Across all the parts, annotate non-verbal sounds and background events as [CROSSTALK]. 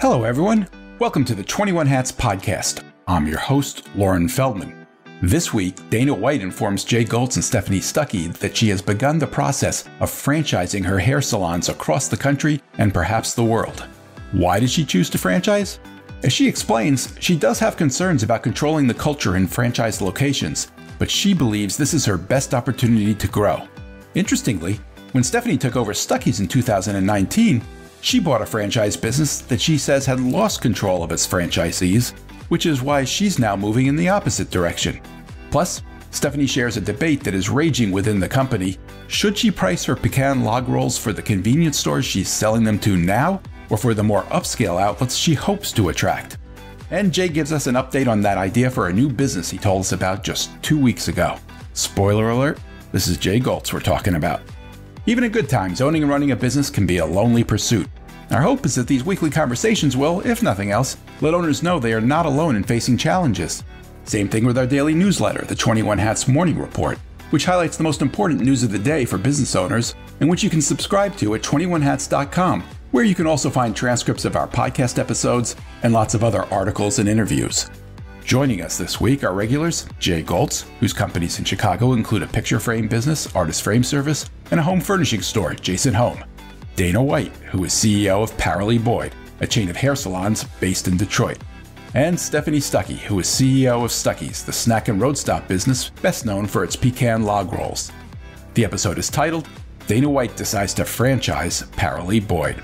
Hello, everyone. Welcome to the 21 Hats podcast. I'm your host, Loren Feldman. This week, Dana White informs Jay Goltz and Stephanie Stuckey that she has begun the process of franchising her hair salons across the country and perhaps the world. Why did she choose to franchise? As she explains, she does have concerns about controlling the culture in franchise locations, but she believes this is her best opportunity to grow. Interestingly, when Stephanie took over Stuckey's in 2019, she bought a franchise business that she says had lost control of its franchisees, which is why she's now moving in the opposite direction. Plus, Stephanie shares a debate that is raging within the company. Should she price her pecan log rolls for the convenience stores she's selling them to now, or for the more upscale outlets she hopes to attract? And Jay gives us an update on that idea for a new business he told us about just two weeks ago. Spoiler alert, this is Jay Goltz we're talking about. Even in good times, owning and running a business can be a lonely pursuit. Our hope is that these weekly conversations will, if nothing else, let owners know they are not alone in facing challenges. Same thing with our daily newsletter, the 21 Hats Morning Report, which highlights the most important news of the day for business owners and which you can subscribe to at 21hats.com, where you can also find transcripts of our podcast episodes and lots of other articles and interviews. Joining us this week are regulars Jay Goltz, whose companies in Chicago include a picture frame business, Artist Frame Service, and a home furnishing store, Jayson Home. Dana White, who is CEO of Paralee Boyd, a chain of hair salons based in Detroit. And Stephanie Stuckey, who is CEO of Stuckey's, the snack and road stop business best known for its pecan log rolls. The episode is titled Dana White Decides to Franchise Paralee Boyd.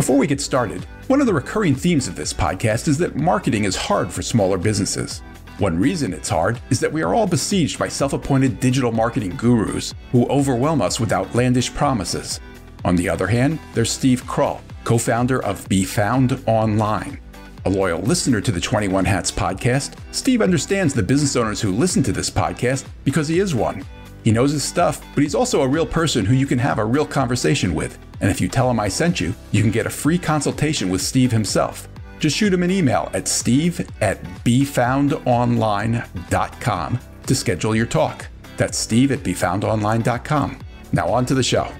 Before we get started, one of the recurring themes of this podcast is that marketing is hard for smaller businesses. One reason it's hard is that we are all besieged by self appointed digital marketing gurus who overwhelm us with outlandish promises. On the other hand, there's Steve Krull, co founder of Be Found Online. A loyal listener to the 21 Hats podcast, Steve understands the business owners who listen to this podcast because he is one. He knows his stuff, but he's also a real person who you can have a real conversation with. And if you tell him I sent you, you can get a free consultation with Steve himself. Just shoot him an email at steve at befoundonline.com to schedule your talk. That's steve at befoundonline.com. Now on to the show.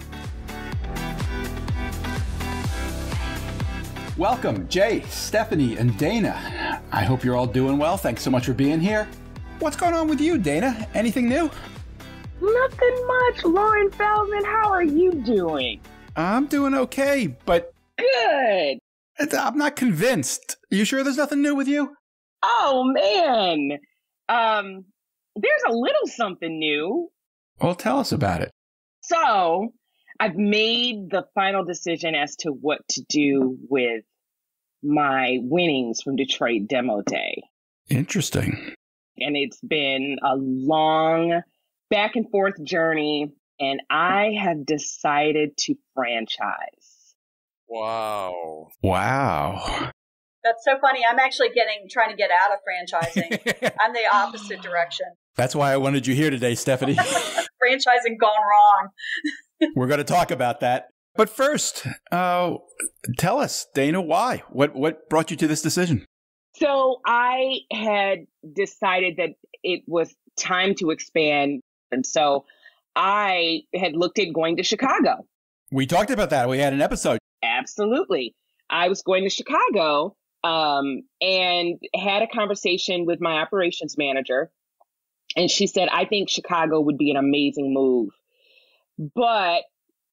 Welcome, Jay, Stephanie, and Dana. I hope you're all doing well. Thanks so much for being here. What's going on with you, Dana? Anything new? Nothing much, Loren Feldman. How are you doing? I'm doing okay, but Good. I'm not convinced. You sure there's nothing new with you? Oh man. Um, there's a little something new. Well, tell us about it. So I've made the final decision as to what to do with my winnings from Detroit Demo Day. Interesting. And it's been a long back and forth journey, and I have decided to franchise. Wow. Wow. That's so funny. I'm actually getting trying to get out of franchising. [LAUGHS] I'm the opposite direction. That's why I wanted you here today, Stephanie. [LAUGHS] franchising gone wrong. [LAUGHS] We're going to talk about that. But first, uh, tell us, Dana, why? What what brought you to this decision? So I had decided that it was time to expand. And so I had looked at going to Chicago. We talked about that. We had an episode. Absolutely. I was going to Chicago um, and had a conversation with my operations manager. And she said, I think Chicago would be an amazing move. But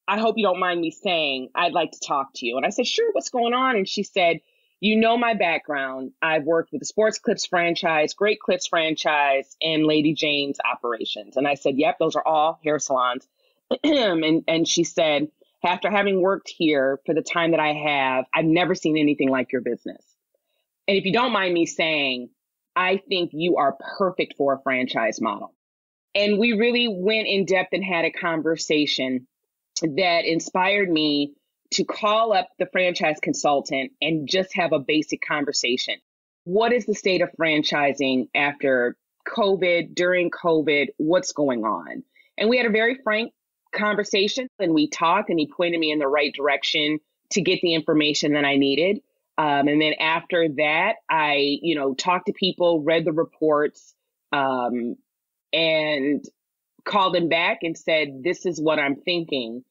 I hope you don't mind me saying, I'd like to talk to you. And I said, sure, what's going on? And she said, you know my background. I've worked with the Sports Clips franchise, Great Clips franchise, and Lady Jane's operations. And I said, yep, those are all hair salons. [CLEARS THROAT] and, and she said, after having worked here for the time that I have, I've never seen anything like your business. And if you don't mind me saying, I think you are perfect for a franchise model. And we really went in depth and had a conversation that inspired me to call up the franchise consultant and just have a basic conversation. What is the state of franchising after COVID, during COVID? What's going on? And we had a very frank conversation and we talked and he pointed me in the right direction to get the information that I needed. Um, and then after that, I, you know, talked to people, read the reports, um, and called him back and said, this is what I'm thinking.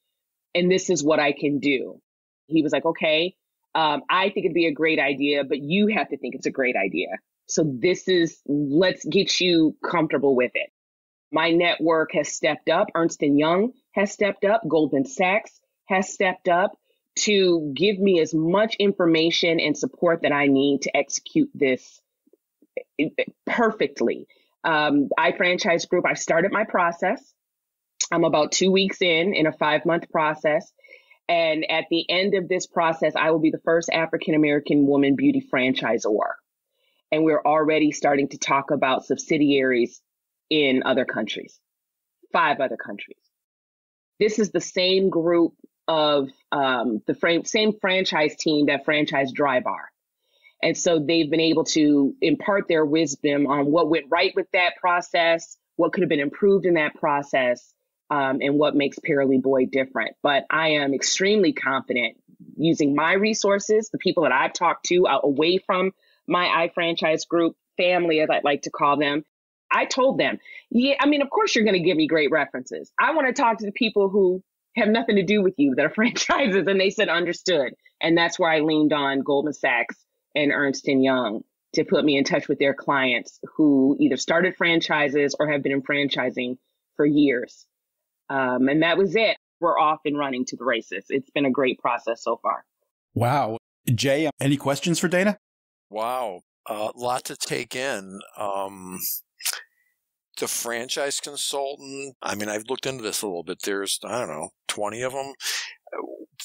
And this is what I can do. He was like, okay, um, I think it'd be a great idea, but you have to think it's a great idea. So this is, let's get you comfortable with it. My network has stepped up. Ernst & Young has stepped up. Goldman Sachs has stepped up to give me as much information and support that I need to execute this perfectly. Um, iFranchise Group, I started my process. I'm about two weeks in, in a five month process. And at the end of this process, I will be the first African American woman beauty franchisor. And we're already starting to talk about subsidiaries in other countries, five other countries. This is the same group of um, the frame, same franchise team that franchised Drybar. And so they've been able to impart their wisdom on what went right with that process, what could have been improved in that process, um, and what makes Paralee Boyd different. But I am extremely confident using my resources, the people that I've talked to uh, away from my iFranchise group family, as I'd like to call them. I told them, yeah, I mean, of course you're going to give me great references. I want to talk to the people who have nothing to do with you that are [LAUGHS] franchises. And they said, understood. And that's where I leaned on Goldman Sachs and Ernst and Young to put me in touch with their clients who either started franchises or have been in franchising for years. Um, and that was it. We're off and running to the races. It's been a great process so far. Wow. Jay, any questions for Dana? Wow. A uh, lot to take in. Um, the franchise consultant, I mean, I've looked into this a little bit. There's, I don't know, 20 of them.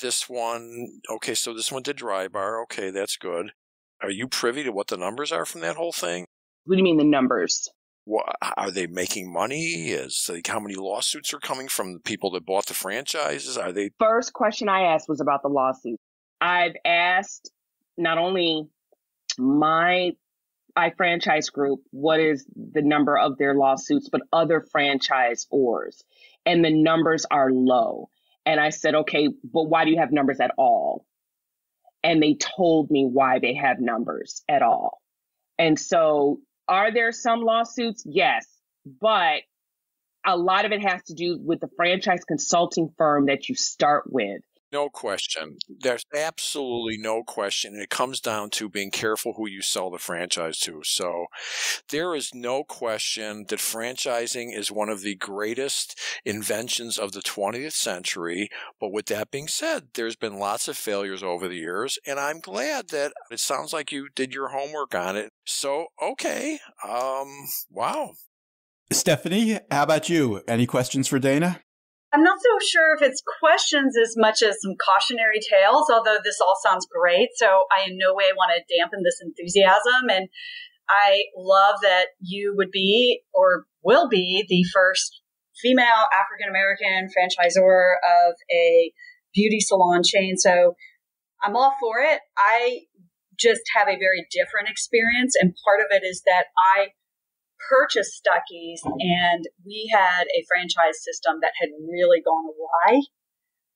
This one, okay, so this one did Drybar. Okay, that's good. Are you privy to what the numbers are from that whole thing? What do you mean the numbers? What, are they making money? Is like how many lawsuits are coming from the people that bought the franchises? Are they? First question I asked was about the lawsuit. I've asked not only my iFranchise group what is the number of their lawsuits, but other franchisors, and the numbers are low. And I said, okay, but why do you have numbers at all? and they told me why they have numbers at all. And so, are there some lawsuits? Yes, but a lot of it has to do with the franchise consulting firm that you start with. No question. There's absolutely no question. And it comes down to being careful who you sell the franchise to. So there is no question that franchising is one of the greatest inventions of the 20th century. But with that being said, there's been lots of failures over the years. And I'm glad that it sounds like you did your homework on it. So, okay. Um, wow. Stephanie, how about you? Any questions for Dana? I'm not so sure if it's questions as much as some cautionary tales, although this all sounds great. So I in no way want to dampen this enthusiasm. And I love that you would be or will be the first female African American franchisor of a beauty salon chain. So I'm all for it. I just have a very different experience. And part of it is that I purchased Stuckey's and we had a franchise system that had really gone awry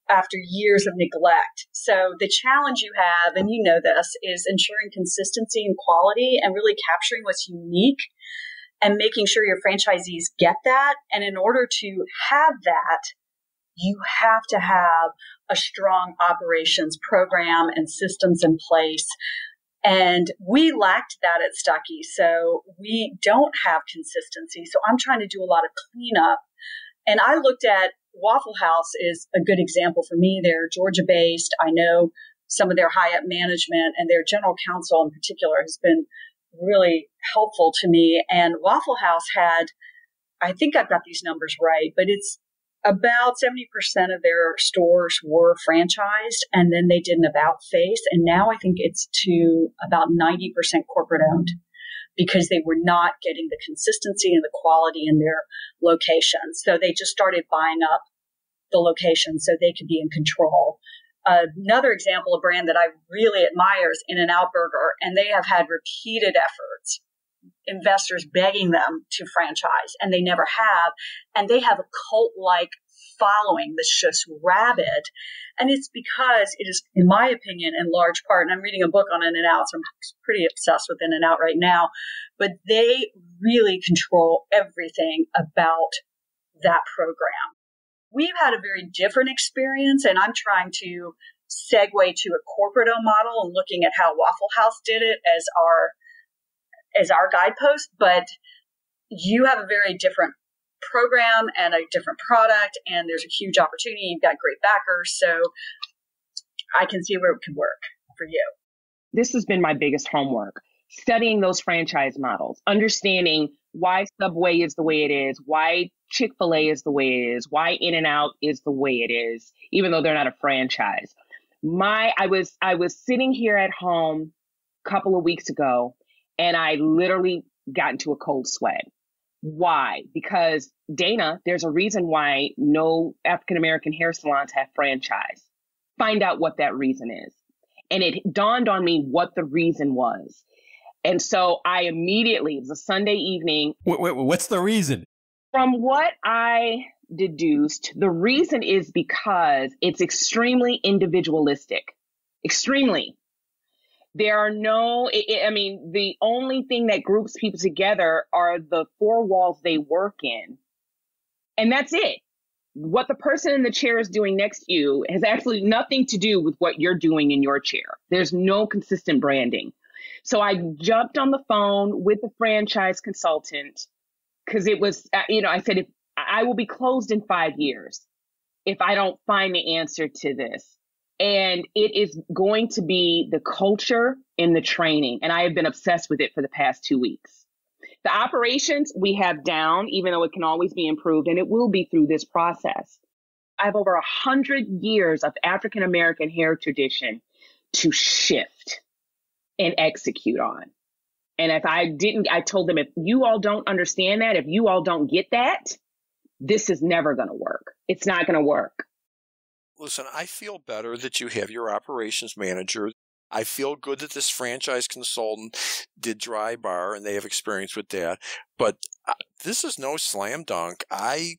after years of neglect. So the challenge you have, and you know this, is ensuring consistency and quality and really capturing what's unique and making sure your franchisees get that. And in order to have that, you have to have a strong operations program and systems in place and we lacked that at Stuckey. So we don't have consistency. So I'm trying to do a lot of cleanup. And I looked at Waffle House is a good example for me. They're Georgia based. I know some of their high up management and their general counsel in particular has been really helpful to me. And Waffle House had, I think I've got these numbers right, but it's about 70% of their stores were franchised and then they did an about face. And now I think it's to about 90% corporate owned because they were not getting the consistency and the quality in their locations. So they just started buying up the locations so they could be in control. Another example, a brand that I really admire is In and Out Burger, and they have had repeated efforts investors begging them to franchise and they never have. And they have a cult like following that's just rabid. And it's because it is, in my opinion, in large part, and I'm reading a book on In and Out, so I'm pretty obsessed with In and Out right now, but they really control everything about that program. we've had a very different experience, and I'm trying to segue to a corporate model and looking at how Waffle House did it as our as our guidepost. But you have a very different program and a different product, and there's a huge opportunity. You've got great backers, so I can see where it could work for you. This has been my biggest homework studying those franchise models, understanding why Subway is the way it is, why Chick fil A is the way it is, why In N Out is the way it is, even though they're not a franchise. My I was I was sitting here at home a couple of weeks ago and I literally got into a cold sweat. Why? Because Dana, there's a reason why no African American hair salons have franchise. Find out what that reason is. And it dawned on me what the reason was. And so I immediately, it was a Sunday evening. Wait, wait, what's the reason? From what I deduced, the reason is because it's extremely individualistic. Extremely. There are no, I mean, the only thing that groups people together are the four walls they work in. And that's it. What the person in the chair is doing next to you has absolutely nothing to do with what you're doing in your chair. There's no consistent branding. So I jumped on the phone with the franchise consultant because it was, uh, you know, I said, if I will be closed in five years if I don't find the answer to this. And it is going to be the culture and the training. And I have been obsessed with it for the past two weeks. The operations we have down, even though it can always be improved, and it will be through this process. I have over a hundred years of African American hair tradition to shift and execute on. And if I didn't, I told them, if you all don't understand that, if you all don't get that, this is never going to work. It's not going to work. Listen, I feel better that you have your operations manager. I feel good that this franchise consultant did Drybar and they have experience with that. But uh, this is no slam dunk. I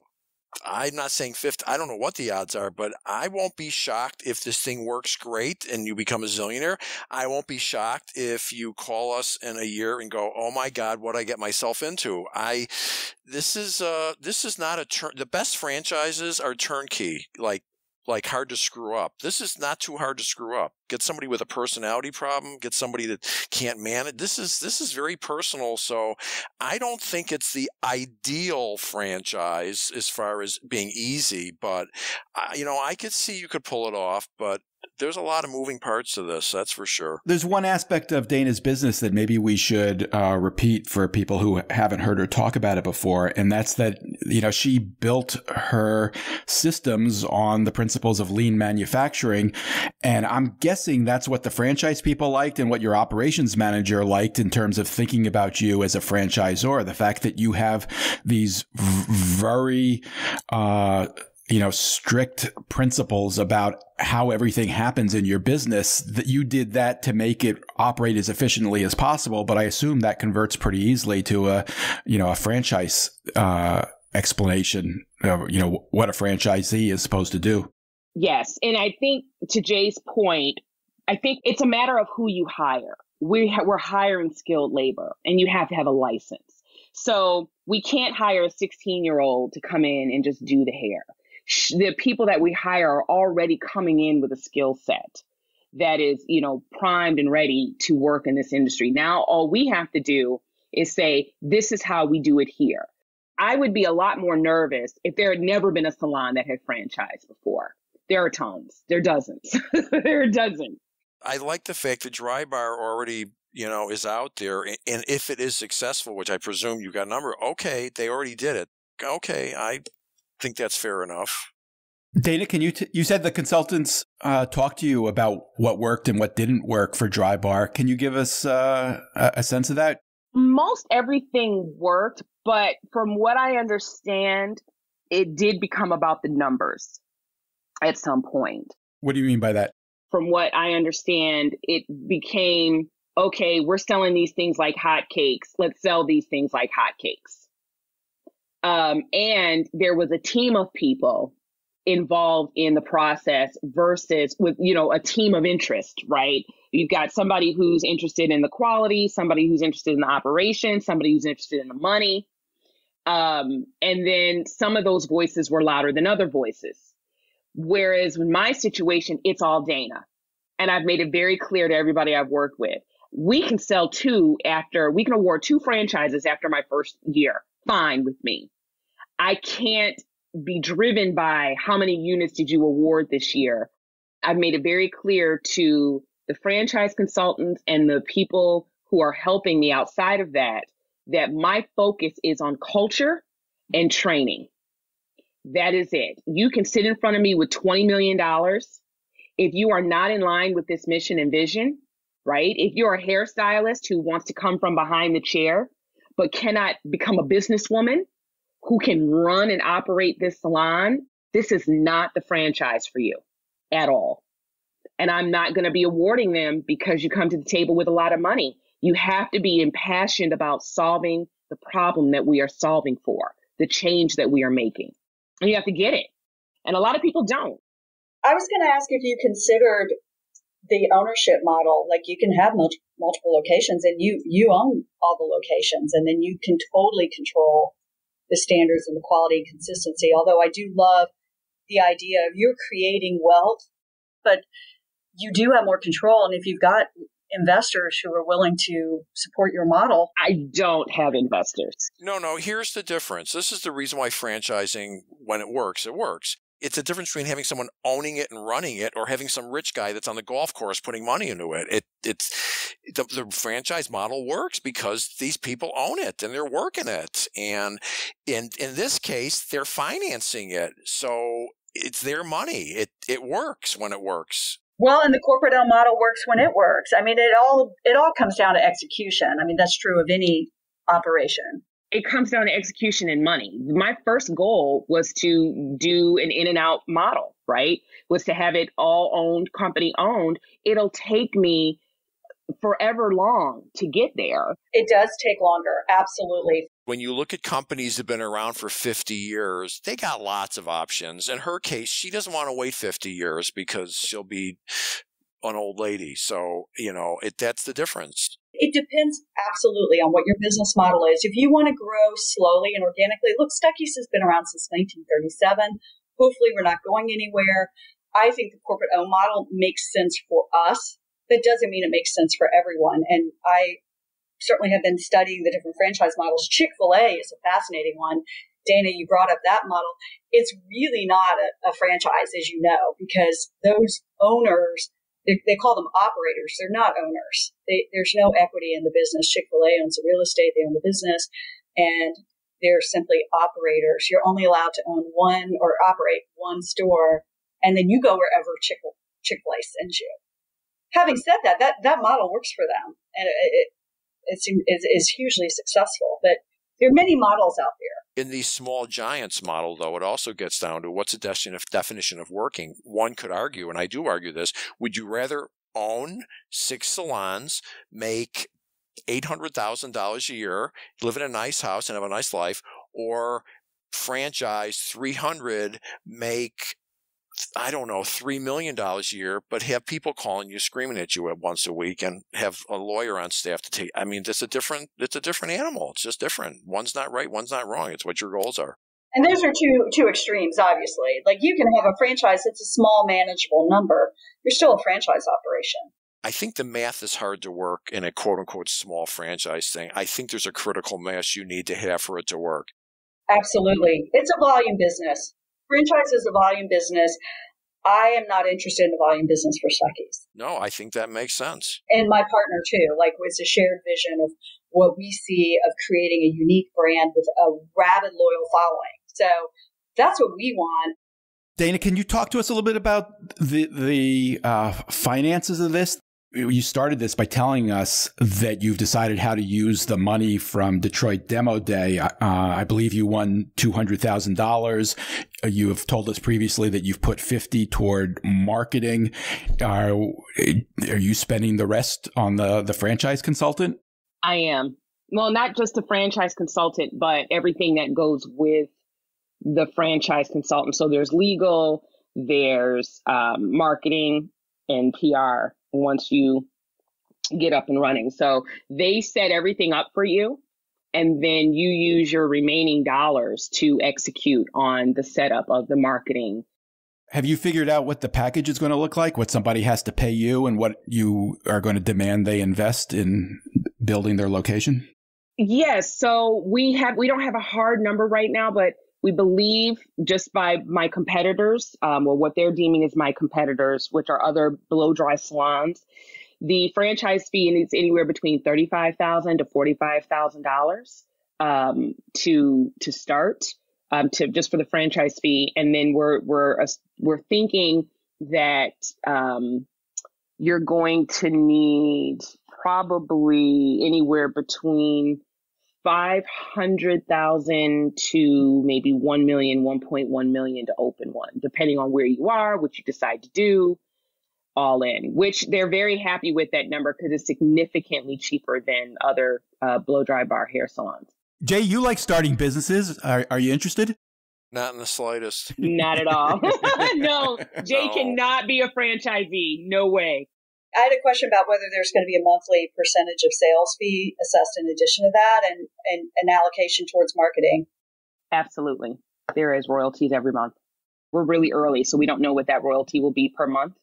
I'm not saying 50. I don't know what the odds are, but I won't be shocked if this thing works great and you become a zillionaire. I won't be shocked if you call us in a year and go, "Oh my God, what I get myself into." I this is uh this is not a turn. The best franchises are turnkey, like like hard to screw up. This is not too hard to screw up. Get somebody with a personality problem, get somebody that can't manage. This is this is very personal, so I don't think it's the ideal franchise as far as being easy, but you know, I could see you could pull it off, but there's a lot of moving parts to this, that's for sure. There's one aspect of Dana's business that maybe we should uh, repeat for people who haven't heard her talk about it before, and that's that you know she built her systems on the principles of lean manufacturing, and I'm guessing that's what the franchise people liked and what your operations manager liked in terms of thinking about you as a franchisor. The fact that you have these very uh, you know, strict principles about how everything happens in your business that you did that to make it operate as efficiently as possible. But I assume that converts pretty easily to a, you know, a franchise, uh, explanation of, you know, what a franchisee is supposed to do. Yes. And I think to Jay's point, I think it's a matter of who you hire. We ha- we're hiring skilled labor and you have to have a license. So we can't hire a 16 year old to come in and just do the hair the people that we hire are already coming in with a skill set that is, you know, primed and ready to work in this industry. Now, all we have to do is say, this is how we do it here. I would be a lot more nervous if there had never been a salon that had franchised before. There are tons. There are dozens. [LAUGHS] there are dozens. I like the fact that Drybar already you know is out there and if it is successful which i presume you got a number okay they already did it okay i think that's fair enough. Dana, can you t- you said the consultants uh, talked to you about what worked and what didn't work for Drybar. Can you give us uh, a sense of that? Most everything worked, but from what I understand, it did become about the numbers at some point. What do you mean by that? From what I understand, it became okay, we're selling these things like hotcakes. Let's sell these things like hotcakes. Um, and there was a team of people involved in the process versus with, you know, a team of interest, right? You've got somebody who's interested in the quality, somebody who's interested in the operation, somebody who's interested in the money. Um, and then some of those voices were louder than other voices. Whereas in my situation, it's all Dana. And I've made it very clear to everybody I've worked with. We can sell two after, we can award two franchises after my first year. Fine with me. I can't be driven by how many units did you award this year. I've made it very clear to the franchise consultants and the people who are helping me outside of that that my focus is on culture and training. That is it. You can sit in front of me with $20 million. If you are not in line with this mission and vision, right? If you're a hairstylist who wants to come from behind the chair, but cannot become a businesswoman who can run and operate this salon, this is not the franchise for you at all. And I'm not going to be awarding them because you come to the table with a lot of money. You have to be impassioned about solving the problem that we are solving for, the change that we are making. And you have to get it. And a lot of people don't. I was going to ask if you considered the ownership model. Like you can have multiple locations and you, you own all the locations and then you can totally control the standards and the quality and consistency. Although I do love the idea of you're creating wealth, but you do have more control. And if you've got investors who are willing to support your model. I don't have investors. No, no, here's the difference. This is the reason why franchising, when it works, it works. It's a difference between having someone owning it and running it or having some rich guy that's on the golf course putting money into it. It it's the, the franchise model works because these people own it and they're working it. And in in this case, they're financing it. So it's their money. It it works when it works. Well, and the corporate owned model works when it works. I mean, it all it all comes down to execution. I mean, that's true of any operation. It comes down to execution and money. My first goal was to do an in and out model, right? Was to have it all owned, company owned. It'll take me forever long to get there. It does take longer, absolutely. When you look at companies that have been around for 50 years, they got lots of options. In her case, she doesn't want to wait 50 years because she'll be an old lady. So, you know, it, that's the difference. It depends absolutely on what your business model is. If you want to grow slowly and organically, look, Stuckey's has been around since 1937. Hopefully, we're not going anywhere. I think the corporate owned model makes sense for us that doesn't mean it makes sense for everyone. And I certainly have been studying the different franchise models. Chick fil A is a fascinating one. Dana, you brought up that model. It's really not a, a franchise, as you know, because those owners, they, they call them operators. They're not owners. They, there's no equity in the business. Chick fil A owns the real estate, they own the business, and they're simply operators. You're only allowed to own one or operate one store, and then you go wherever Chick fil A sends you having said that, that, that model works for them and it, it, it's, it's hugely successful. But there are many models out there. In the small giants model, though, it also gets down to what's the definition of working. One could argue, and I do argue this, would you rather own six salons, make $800,000 a year, live in a nice house and have a nice life, or franchise 300, make I don't know, $3 million a year, but have people calling you, screaming at you at once a week and have a lawyer on staff to take, I mean, it's a different, it's a different animal. It's just different. One's not right. One's not wrong. It's what your goals are. And those are two, two extremes, obviously. Like you can have a franchise that's a small manageable number. You're still a franchise operation. I think the math is hard to work in a quote unquote small franchise thing. I think there's a critical mass you need to have for it to work. Absolutely. It's a volume business franchise is a volume business. I am not interested in the volume business for Stuckey's. No, I think that makes sense. And my partner too. Like it's a shared vision of what we see of creating a unique brand with a rabid loyal following. So that's what we want. Dana, can you talk to us a little bit about the the uh, finances of this? You started this by telling us that you've decided how to use the money from Detroit Demo Day. Uh, I believe you won two hundred thousand dollars. Uh, you have told us previously that you've put fifty toward marketing. Are are you spending the rest on the the franchise consultant? I am. Well, not just the franchise consultant, but everything that goes with the franchise consultant. So there's legal, there's um, marketing and PR once you get up and running. So they set everything up for you. and then you use your remaining dollars to execute on the setup of the marketing. Have you figured out what the package is going to look like? What somebody has to pay you and what you are going to demand they invest in building their location? Yes. So we have we don't have a hard number right now, but we believe just by my competitors, um, or what they're deeming as my competitors, which are other blow dry salons, the franchise fee is anywhere between thirty-five thousand to forty-five thousand um, dollars to to start um, to just for the franchise fee, and then we're we're uh, we're thinking that um, you're going to need probably anywhere between 500,000 to maybe 1 million, 1.1 million to open one, depending on where you are, what you decide to do, all in, which they're very happy with that number because it's significantly cheaper than other uh, blow dry bar hair salons. Jay, you like starting businesses. Are, are you interested? Not in the slightest. Not at all. [LAUGHS] [LAUGHS] no, Jay no. cannot be a franchisee. No way. I had a question about whether there's going to be a monthly percentage of sales fee assessed in addition to that and, and an allocation towards marketing. Absolutely. There is royalties every month. We're really early, so we don't know what that royalty will be per month.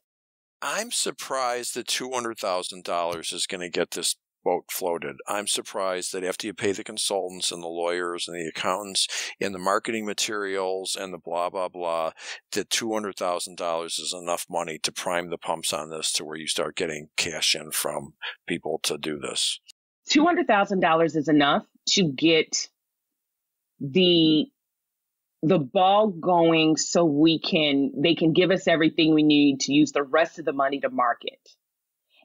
I'm surprised that $200,000 is going to get this boat floated. I'm surprised that after you pay the consultants and the lawyers and the accountants and the marketing materials and the blah, blah, blah, that $200,000 is enough money to prime the pumps on this to where you start getting cash in from people to do this. $200,000 is enough to get the the ball going so we can they can give us everything we need to use the rest of the money to market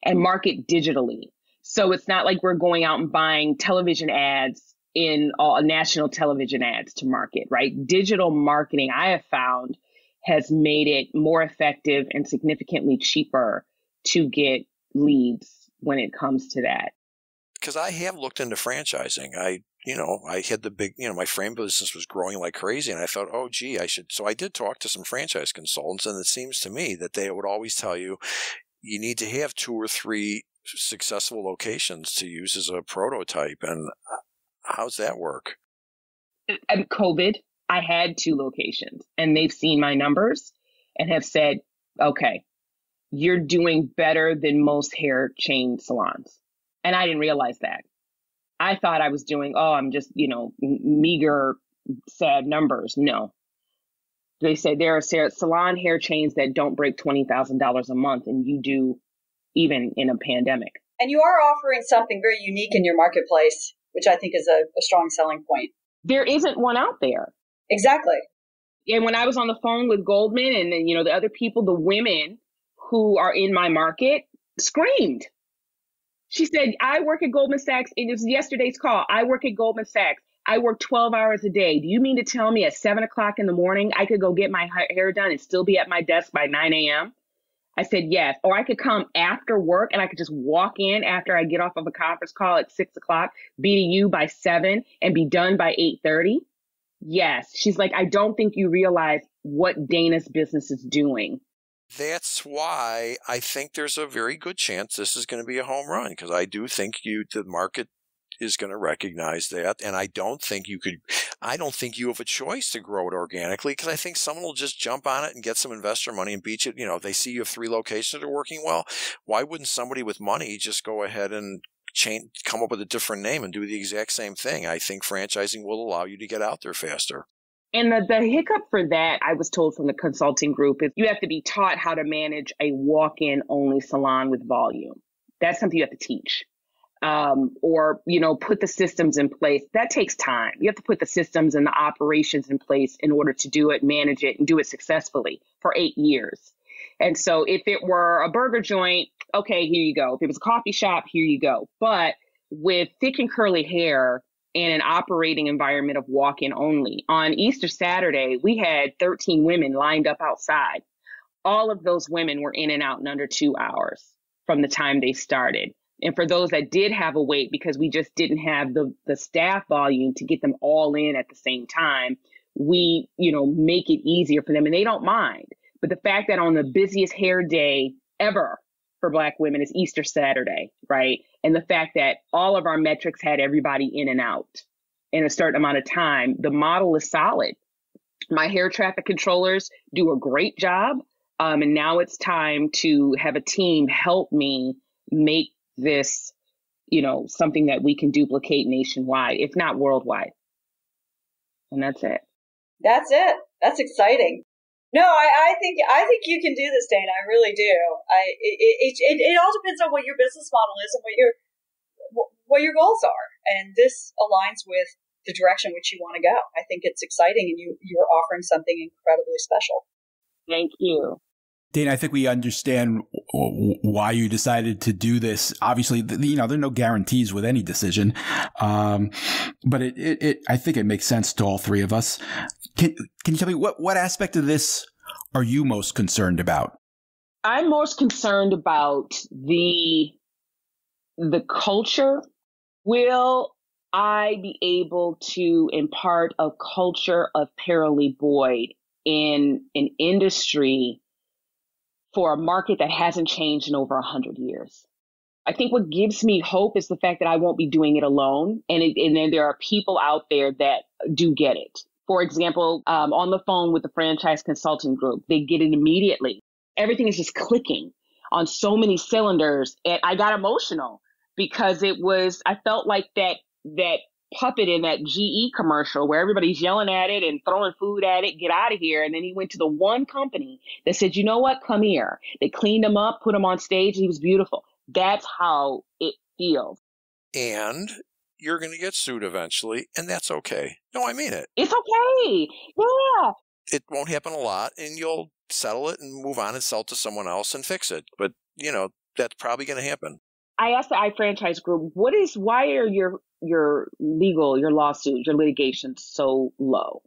and market digitally so it's not like we're going out and buying television ads in all national television ads to market, right? Digital marketing, I have found, has made it more effective and significantly cheaper to get leads when it comes to that. Because I have looked into franchising. I, you know, I had the big, you know, my frame business was growing like crazy, and I thought, oh, gee, I should. So I did talk to some franchise consultants, and it seems to me that they would always tell you you need to have two or three successful locations to use as a prototype. And uh, how's that work? At COVID, I had two locations and they've seen my numbers and have said, okay, you're doing better than most hair chain salons. And I didn't realize that. I thought I was doing, oh, I'm just, you know, meager, sad numbers. No. They say there are salon hair chains that don't break $20,000 a month and you do even in a pandemic. And you are offering something very unique in your marketplace, which I think is a, a strong selling point. There isn't one out there. Exactly. And when I was on the phone with Goldman and then, you know, the other people, the women who are in my market screamed. She said, I work at Goldman Sachs. And it was yesterday's call. I work at Goldman Sachs. I work 12 hours a day. Do you mean to tell me at seven o'clock in the morning I could go get my hair done and still be at my desk by 9 a.m.? I said yes. Or I could come after work and I could just walk in after I get off of a conference call at six o'clock, be to you by seven and be done by 8.30. Yes. She's like, I don't think you realize what Dana's business is doing. That's why I think there's a very good chance this is going to be a home run because I do think you the market is going to recognize that. And I don't think you could, I don't think you have a choice to grow it organically because I think someone will just jump on it and get some investor money and beach it. You know, if they see you have three locations that are working well, why wouldn't somebody with money just go ahead and change, come up with a different name and do the exact same thing? I think franchising will allow you to get out there faster. And the, the hiccup for that, I was told from the consulting group, is you have to be taught how to manage a walk in only salon with volume. That's something you have to teach um, or you know put the systems in place. That takes time. You have to put the systems and the operations in place in order to do it manage it and do it successfully for eight years. And so if it were a burger joint okay here you go. If it was a coffee shop here you go. But with thick and curly hair in an operating environment of walk-in only on easter saturday we had 13 women lined up outside. All of those women were in and out in under two hours from the time they started and for those that did have a wait, because we just didn't have the, the staff volume to get them all in at the same time, we, you know, make it easier for them and they don't mind. But the fact that on the busiest hair day ever, for Black women is Easter Saturday, right? And the fact that all of our metrics had everybody in and out in a certain amount of time, the model is solid. My hair traffic controllers do a great job. Um, and now it's time to have a team help me make this, you know, something that we can duplicate nationwide, if not worldwide. And that's it. That's it. That's exciting. No, I, I think I think you can do this, Dana. I really do. I it, it, it, it all depends on what your business model is and what your what your goals are, and this aligns with the direction which you want to go. I think it's exciting, and you you're offering something incredibly special. Thank you. Dana, I think we understand why you decided to do this. Obviously, you know, there are no guarantees with any decision. Um, but it, it, it, I think it makes sense to all three of us. Can, can you tell me what, what aspect of this are you most concerned about? I'm most concerned about the, the culture. Will I be able to impart a culture of Paralee Boyd in an industry for a market that hasn't changed in over 100 years. I think what gives me hope is the fact that I won't be doing it alone. And, it, and then there are people out there that do get it. For example, um, on the phone with the franchise consulting group, they get it immediately. Everything is just clicking on so many cylinders. And I got emotional because it was, I felt like that, that puppet in that GE commercial where everybody's yelling at it and throwing food at it, get out of here. And then he went to the one company that said, you know what, come here. They cleaned him up, put him on stage, he was beautiful. That's how it feels. And you're going to get sued eventually, and that's okay. No, I mean it. It's okay. Yeah. It won't happen a lot, and you'll settle it and move on and sell it to someone else and fix it. But, you know, that's probably going to happen. I asked the iFranchise group, what is, why are your your legal, your lawsuit, your litigation so low?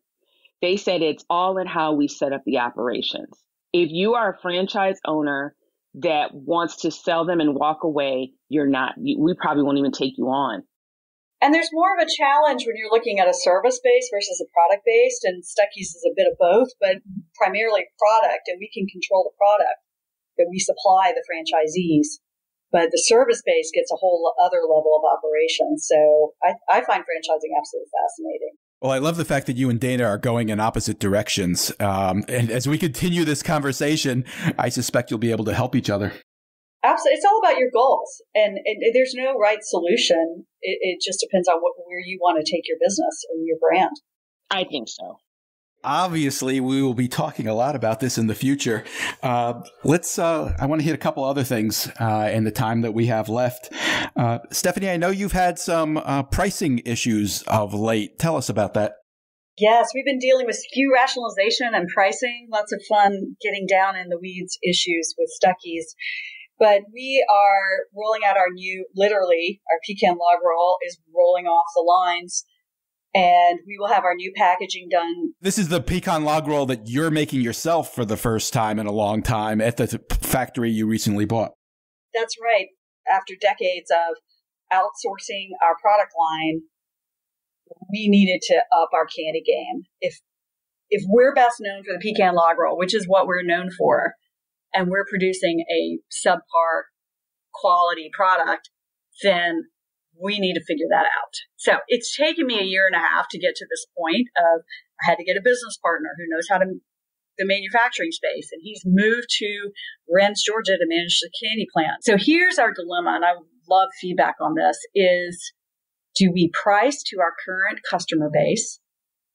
They said it's all in how we set up the operations. If you are a franchise owner that wants to sell them and walk away, you're not, we probably won't even take you on. And there's more of a challenge when you're looking at a service based versus a product based, and Stuckey's is a bit of both, but primarily product, and we can control the product that we supply the franchisees but the service base gets a whole other level of operation. So I, I find franchising absolutely fascinating. Well, I love the fact that you and Dana are going in opposite directions. Um, and as we continue this conversation, I suspect you'll be able to help each other. Absolutely. It's all about your goals. And, and there's no right solution. It, it just depends on what, where you want to take your business and your brand. I think so. Obviously, we will be talking a lot about this in the future. Uh, let's. Uh, I want to hit a couple other things uh, in the time that we have left. Uh, Stephanie, I know you've had some uh, pricing issues of late. Tell us about that. Yes, we've been dealing with SKU rationalization and pricing. Lots of fun getting down in the weeds issues with Stuckey's But we are rolling out our new, literally, our pecan log roll is rolling off the lines and we will have our new packaging done. This is the pecan log roll that you're making yourself for the first time in a long time at the factory you recently bought. That's right. After decades of outsourcing our product line, we needed to up our candy game. If if we're best known for the pecan log roll, which is what we're known for, and we're producing a subpar quality product, then we need to figure that out. So it's taken me a year and a half to get to this point of I had to get a business partner who knows how to the manufacturing space and he's moved to Wrens, Georgia to manage the candy plant. So here's our dilemma and I love feedback on this is do we price to our current customer base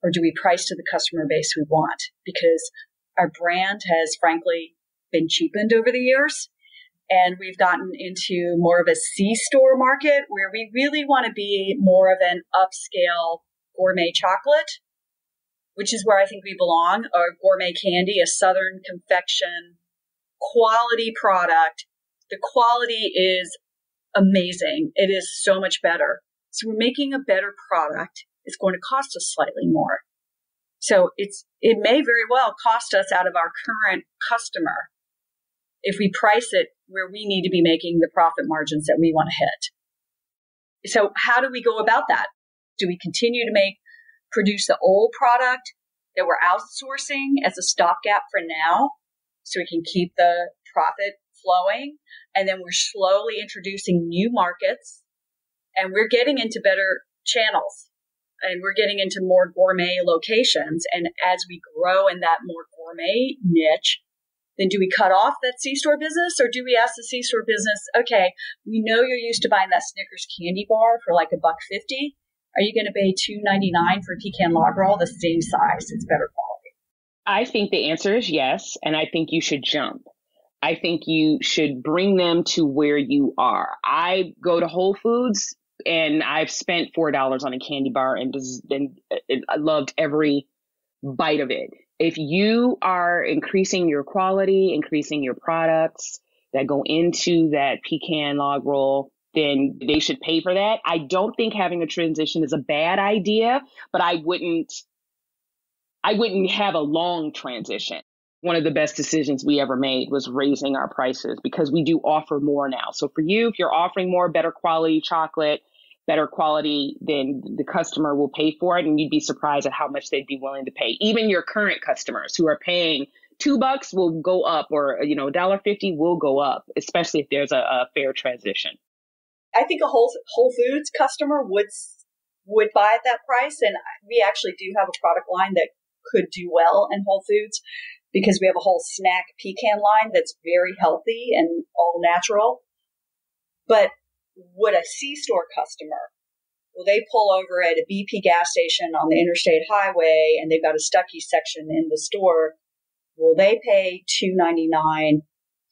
or do we price to the customer base we want? Because our brand has frankly been cheapened over the years and we've gotten into more of a C store market where we really want to be more of an upscale gourmet chocolate, which is where I think we belong, or gourmet candy, a southern confection quality product. The quality is amazing. It is so much better. So we're making a better product. It's going to cost us slightly more. So it's, it may very well cost us out of our current customer if we price it where we need to be making the profit margins that we want to hit. So how do we go about that? Do we continue to make, produce the old product that we're outsourcing as a stopgap for now so we can keep the profit flowing. And then we're slowly introducing new markets and we're getting into better channels and we're getting into more gourmet locations. And as we grow in that more gourmet niche, then do we cut off that C store business or do we ask the C store business, okay, we know you're used to buying that Snickers candy bar for like a buck fifty. Are you going to pay two ninety nine for a pecan log roll the same size? It's better quality. I think the answer is yes, and I think you should jump. I think you should bring them to where you are. I go to Whole Foods and I've spent four dollars on a candy bar and, uh, and I loved every bite of it. If you are increasing your quality, increasing your products that go into that pecan log roll, then they should pay for that. I don't think having a transition is a bad idea, but I wouldn't I wouldn't have a long transition. One of the best decisions we ever made was raising our prices because we do offer more now. So for you, if you're offering more better quality chocolate, better quality, then the customer will pay for it and you'd be surprised at how much they'd be willing to pay. Even your current customers who are paying two bucks will go up or you know, a dollar fifty will go up, especially if there's a, a fair transition. I think a Whole Whole Foods customer would would buy at that price, and we actually do have a product line that could do well in Whole Foods because we have a whole snack pecan line that's very healthy and all natural. But would a C store customer, will they pull over at a BP gas station on the interstate highway and they've got a Stuckey section in the store? Will they pay two ninety nine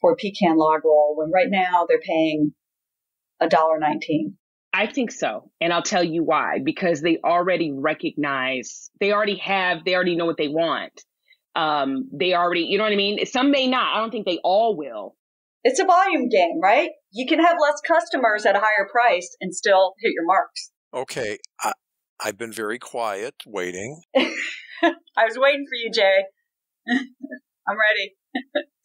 for a pecan log roll when right now they're paying a dollar nineteen? I think so. And I'll tell you why. Because they already recognize, they already have, they already know what they want. Um, they already, you know what I mean? Some may not. I don't think they all will. It's a volume game, right? You can have less customers at a higher price and still hit your marks. Okay. I, I've been very quiet, waiting. [LAUGHS] I was waiting for you, Jay. [LAUGHS] I'm ready.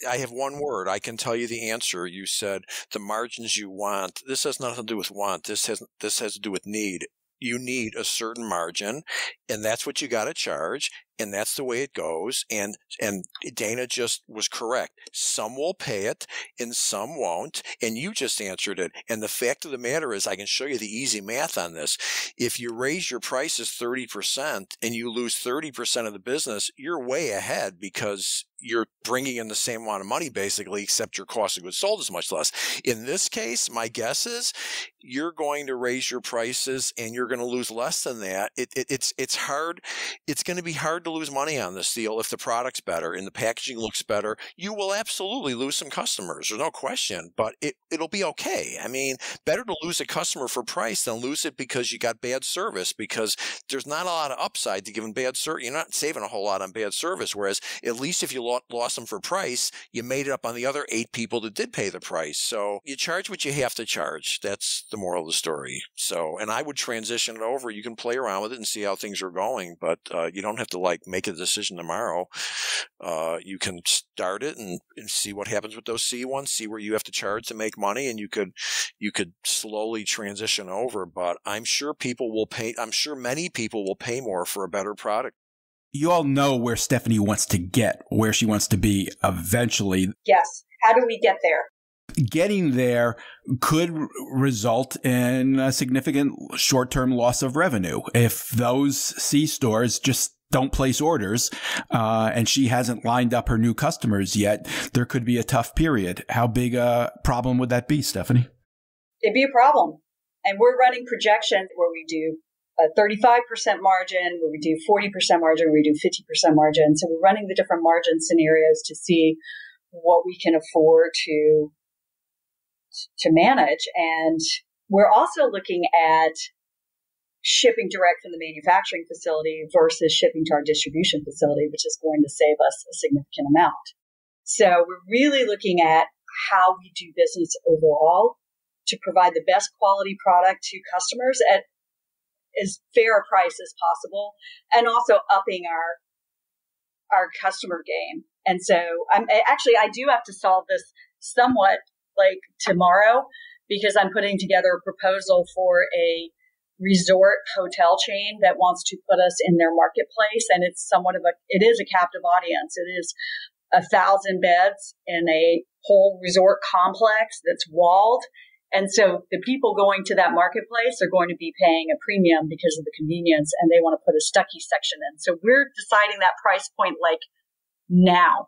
I have one word. I can tell you the answer. You said the margins you want. This has nothing to do with want. This has this has to do with need. You need a certain margin, and that's what you got to charge and that's the way it goes. And and Dana just was correct. Some will pay it, and some won't. And you just answered it. And the fact of the matter is, I can show you the easy math on this. If you raise your prices thirty percent and you lose thirty percent of the business, you're way ahead because you're bringing in the same amount of money basically, except your cost of goods sold is much less. In this case, my guess is you're going to raise your prices and you're going to lose less than that. It, it, it's it's hard. It's going to be hard to to lose money on this deal if the product's better and the packaging looks better. You will absolutely lose some customers. There's no question, but it, it'll be okay. I mean, better to lose a customer for price than lose it because you got bad service because there's not a lot of upside to giving bad service. You're not saving a whole lot on bad service. Whereas at least if you lost them for price, you made it up on the other eight people that did pay the price. So you charge what you have to charge. That's the moral of the story. So, and I would transition it over. You can play around with it and see how things are going, but uh, you don't have to like like make a decision tomorrow, uh, you can start it and, and, see what happens with those C ones, see where you have to charge to make money, and you could you could slowly transition over. But I'm sure people will pay. I'm sure many people will pay more for a better product. You all know where Stephanie wants to get, where she wants to be eventually. Yes. How do we get there? getting there could result in a significant short term loss of revenue. If those C stores just don't place orders, uh, and she hasn't lined up her new customers yet, there could be a tough period. How big a problem would that be, Stephanie? It'd be a problem. And we're running projections where we do a 35% margin, where we do 40% margin, where we do 50% margin. So we're running the different margin scenarios to see what we can afford to to manage. And we're also looking at shipping direct from the manufacturing facility versus shipping to our distribution facility, which is going to save us a significant amount. So we're really looking at how we do business overall to provide the best quality product to customers at as fair a price as possible and also upping our our customer game. And so I'm actually I do have to solve this somewhat like tomorrow because I'm putting together a proposal for a resort hotel chain that wants to put us in their marketplace and it's somewhat of a it is a captive audience it is a thousand beds in a whole resort complex that's walled. And so the people going to that marketplace are going to be paying a premium because of the convenience and they want to put a Stuckey section in. So we're deciding that price point like now.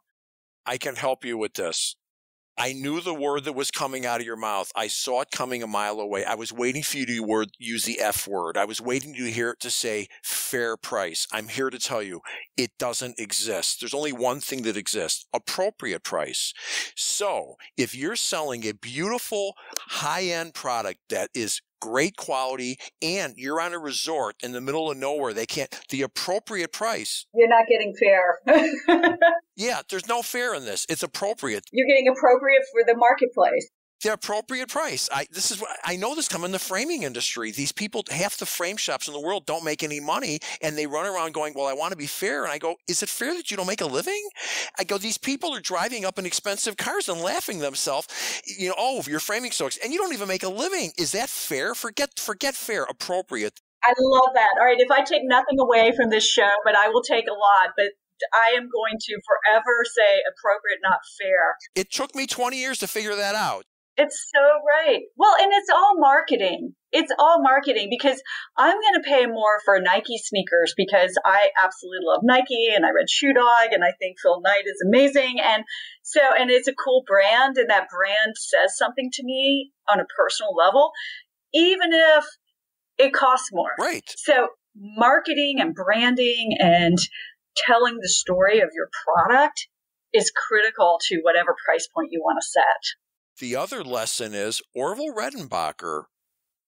I can help you with this. I knew the word that was coming out of your mouth. I saw it coming a mile away. I was waiting for you to word, use the F word. I was waiting to hear it to say fair price. I'm here to tell you it doesn't exist. There's only one thing that exists appropriate price. So if you're selling a beautiful high end product that is great quality, and you're on a resort in the middle of nowhere. They can't, the appropriate price. You're not getting fair. [LAUGHS] yeah, there's no fair in this. It's appropriate. You're getting appropriate for the marketplace the appropriate price. I this is what I know this come in the framing industry. These people, half the frame shops in the world don't make any money and they run around going, Well, I want to be fair. And I go, Is it fair that you don't make a living? I go, These people are driving up in expensive cars and laughing themselves, you know, oh, you're framing so and you don't even make a living. Is that fair? Forget forget fair, appropriate. I love that. All right, if I take nothing away from this show, but I will take a lot, but I am going to forever say appropriate, not fair. It took me 20 years to figure that out. It's so right. Well, and it's all marketing. It's all marketing because I'm going to pay more for Nike sneakers because I absolutely love Nike and I read Shoe Dog and I think Phil Knight is amazing. And so, and it's a cool brand and that brand says something to me on a personal level, even if it costs more. Right. So marketing and branding and telling the story of your product is critical to whatever price point you want to set. The other lesson is Orville Redenbacher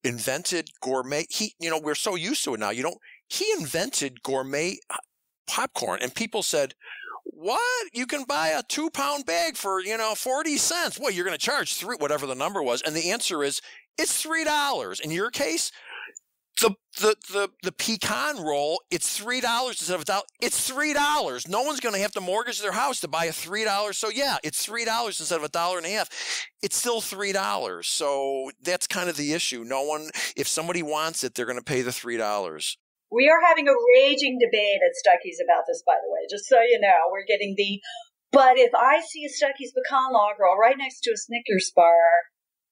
invented gourmet. He, you know, we're so used to it now. You don't. He invented gourmet uh, popcorn, and people said, "What? You can buy a two pound bag for you know forty cents? What? You're going to charge three, whatever the number was?" And the answer is, it's three dollars. In your case, the the the the pecan roll it's three dollars instead of a dollar it's three dollars. No one's going to have to mortgage their house to buy a three dollars so yeah it's three dollars instead of a dollar and a half. It's still three dollars so that's kind of the issue. No one if somebody wants it they're going to pay the three dollars. We are having a raging debate at stuckey's about this by the way just so you know we're getting the but if i see a stuckey's pecan log roll right next to a snickers bar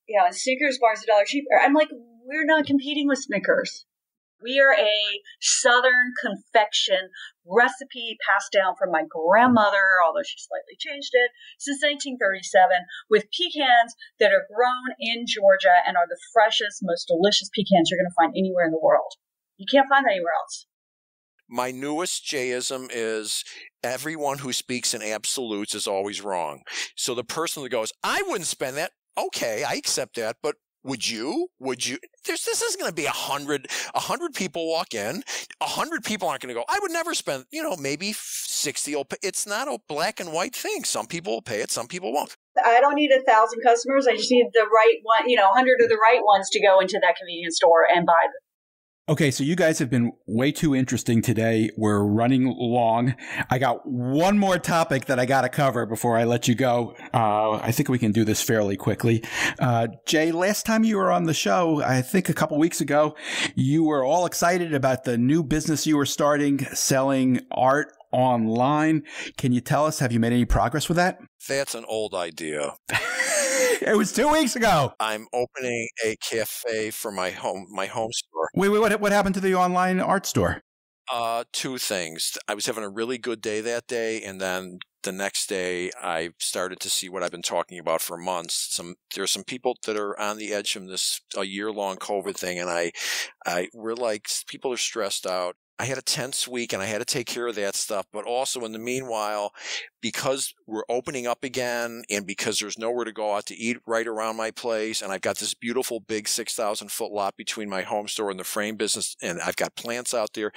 you know, and Snickers bars a dollar cheaper. I'm like, we're not competing with Snickers. We are a Southern confection recipe passed down from my grandmother, although she slightly changed it, since 1937, with pecans that are grown in Georgia and are the freshest, most delicious pecans you're going to find anywhere in the world. You can't find that anywhere else. My newest Jayism is everyone who speaks in absolutes is always wrong. So the person that goes, I wouldn't spend that. Okay, I accept that, but would you? Would you? There's, this isn't going to be a hundred. A hundred people walk in. A hundred people aren't going to go. I would never spend. You know, maybe sixty. Will pay. It's not a black and white thing. Some people will pay it. Some people won't. I don't need a thousand customers. I just need the right one. You know, a hundred of the right ones to go into that convenience store and buy. Okay, so you guys have been way too interesting today. We're running long. I got one more topic that I got to cover before I let you go. Uh, I think we can do this fairly quickly. Uh, Jay, last time you were on the show, I think a couple weeks ago, you were all excited about the new business you were starting, selling art online. Can you tell us, have you made any progress with that? That's an old idea. [LAUGHS] [LAUGHS] it was two weeks ago. I'm opening a cafe for my home my home store. Wait, wait, what what happened to the online art store? Uh, two things. I was having a really good day that day, and then the next day I started to see what I've been talking about for months. Some there are some people that are on the edge from this a year long COVID thing, and I, I we're like people are stressed out. I had a tense week and I had to take care of that stuff. But also in the meanwhile, because we're opening up again and because there's nowhere to go out to eat right around my place, and I've got this beautiful big 6,000 foot lot between my home store and the frame business, and I've got plants out there.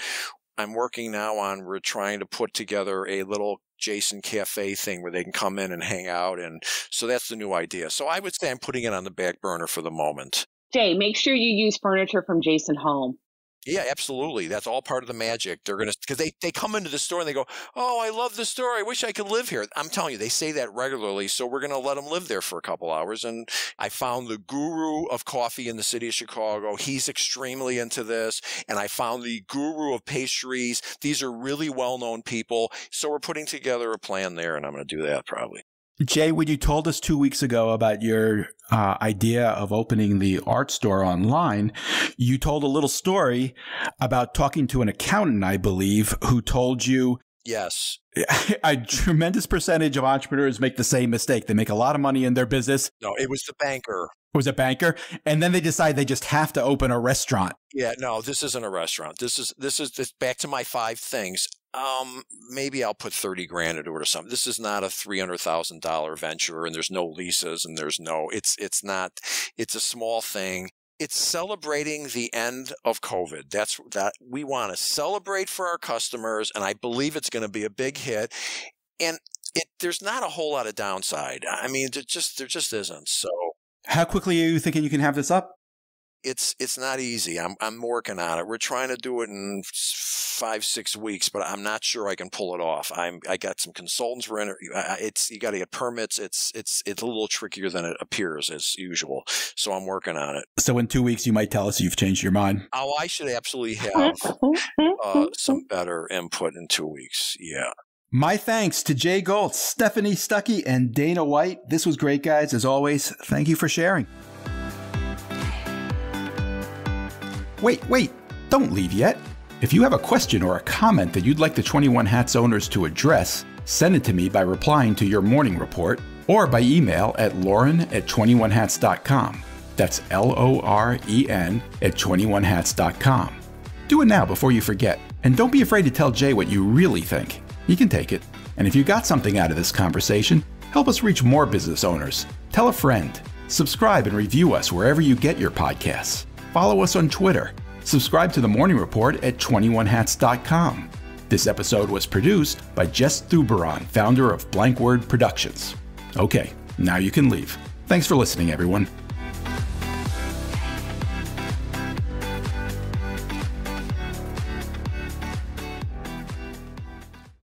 I'm working now on we're trying to put together a little Jayson Cafe thing where they can come in and hang out. And so that's the new idea. So I would say I'm putting it on the back burner for the moment. Jay, make sure you use furniture from Jayson Home. Yeah, absolutely. That's all part of the magic. They're going to, because they, they come into the store and they go, Oh, I love the store. I wish I could live here. I'm telling you, they say that regularly. So we're going to let them live there for a couple hours. And I found the guru of coffee in the city of Chicago. He's extremely into this. And I found the guru of pastries. These are really well known people. So we're putting together a plan there, and I'm going to do that probably. Jay, when you told us two weeks ago about your uh, idea of opening the art store online, you told a little story about talking to an accountant, I believe, who told you. Yes. [LAUGHS] A tremendous percentage of entrepreneurs make the same mistake. They make a lot of money in their business. No, it was the banker. It was a banker, and then they decide they just have to open a restaurant. Yeah, no, this isn't a restaurant. This is this is this back to my five things um, maybe I'll put 30 grand into it or something. This is not a $300,000 venture and there's no leases and there's no, it's, it's not, it's a small thing. It's celebrating the end of COVID. That's that we want to celebrate for our customers. And I believe it's going to be a big hit. And it, there's not a whole lot of downside. I mean, there just, there just isn't. So how quickly are you thinking you can have this up? it's it's not easy. I'm I'm working on it. We're trying to do it in five six weeks, but I'm not sure I can pull it off. I'm I got some consultants. We're in it. It's you got to get permits. It's it's it's a little trickier than it appears as usual. So I'm working on it. So in two weeks, you might tell us you've changed your mind. Oh, I should absolutely [LAUGHS] have uh, some better input in two weeks. Yeah. My thanks to Jay Goltz, Stephanie Stuckey, and Dana White. This was great, guys. As always, thank you for sharing. Wait, wait, don't leave yet. If you have a question or a comment that you'd like the 21 Hats owners to address, send it to me by replying to your morning report or by email at loren at 21hats.com. That's L O R E N at 21hats.com. Do it now before you forget. And don't be afraid to tell Jay what you really think. He can take it. And if you got something out of this conversation, help us reach more business owners. Tell a friend. Subscribe and review us wherever you get your podcasts follow us on Twitter. Subscribe to the Morning Report at 21hats.com. This episode was produced by Jess Thuberon, founder of Blank Word Productions. Okay, now you can leave. Thanks for listening, everyone.